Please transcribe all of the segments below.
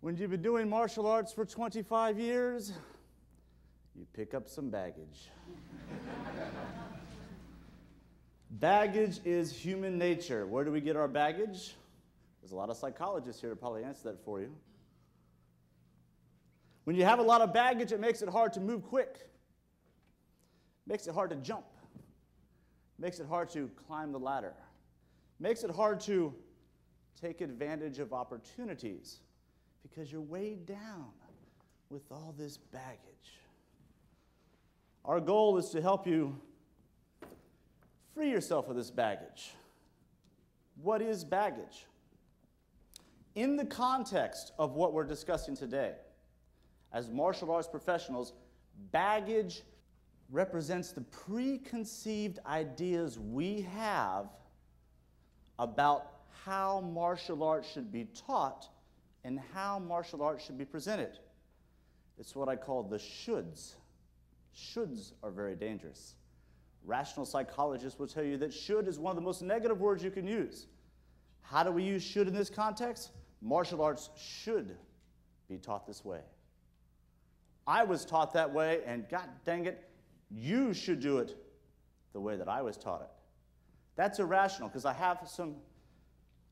When you've been doing martial arts for 25 years, you pick up some baggage. baggage is human nature. Where do we get our baggage? There's a lot of psychologists here to probably answer that for you. When you have a lot of baggage, it makes it hard to move quick, makes it hard to jump, makes it hard to climb the ladder, makes it hard to take advantage of opportunities because you're weighed down with all this baggage. Our goal is to help you free yourself of this baggage. What is baggage? In the context of what we're discussing today, as martial arts professionals, baggage represents the preconceived ideas we have about how martial arts should be taught and how martial arts should be presented. It's what I call the shoulds. Shoulds are very dangerous. Rational psychologists will tell you that should is one of the most negative words you can use. How do we use should in this context? Martial arts should be taught this way. I was taught that way, and God dang it, you should do it the way that I was taught it. That's irrational because I have some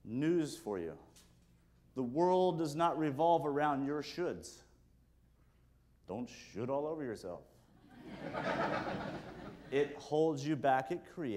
news for you. The world does not revolve around your shoulds. Don't should all over yourself. it holds you back, it creates.